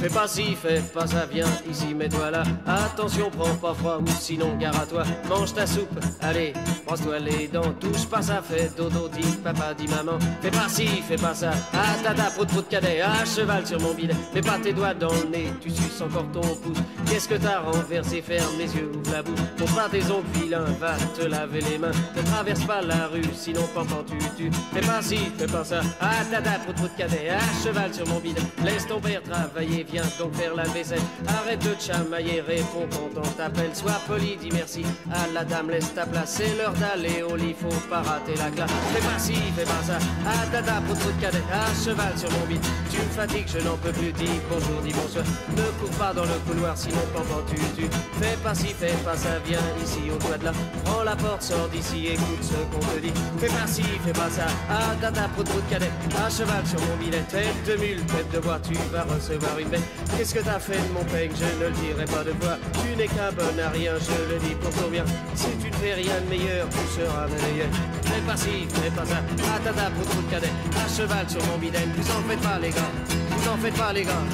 Fais pas ci, fais pas ça, viens ici, mets-toi là. Attention, prends pas froid ou sinon gare à toi. Mange ta soupe, allez, brosse-toi les dents. Touche pas ça, fais dodo, dis papa, dis maman. Fais pas ci, fais pas ça. Ah tata, prout prout cadet, à cheval sur mon bidet. Mets pas tes doigts dans le nez, tu suces encore ton pouce. Qu'est-ce que t'as renversé? Ferme les yeux, ouvre la bouche. Pour pas tes ongles vilains, va te laver les mains. Ne traverse pas la rue, sinon pendant tu tu. Fais pas ci, fais pas ça. Ah tata, prout prout cadet, à cheval sur mon bidet. Laisse ton père travailler, viens donc faire la vaisselle. Arrête de chamailler, réponds quand on t'appelle. Sois poli, dis merci à la dame, laisse ta place. C'est l'heure d'aller au lit, faut pas rater la classe. Fais pas ci, fais pas ça. Ah tata, prout prout cadet, à cheval sur mon bide. Tu me fatigues, je n'en peux plus. Dis bonjour, dis bonsoir. Ne cours pas dans le couloir, sinon pendant tu tu. Fais pas ci, fais pas ça, viens ici au toit de là. Prends la porte, sors d'ici, écoute ce qu'on te dit. Fais pas ci, fais pas ça. Ah tata, prout prout cadet, à cheval sur mon billet. Tête de mule, tête de bois, tu vas recevoir une bête. Qu'est-ce que t'as fait de mon peigne, Je ne le dirai pas de voix. Tu n'es qu'un bon à rien, je le dis pour ton bien. Si tu ne fais rien de meilleur, tu seras meilleur. Fais pas ci, fais pas ça. Patata pour tout cadet. À cheval sur mon bidène. Vous en faites pas, les gars. Vous en faites pas, les gars.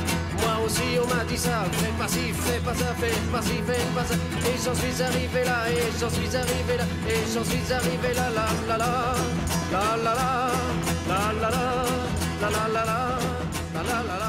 Moi aussi, on m'a dit ça. Fais pas ci, fais pas ça, fais pas ci, fais pas ça. Et j'en suis arrivé là, et j'en suis arrivé là, et j'en suis arrivé là, la la la. La la la. La la la. La la la. La la la.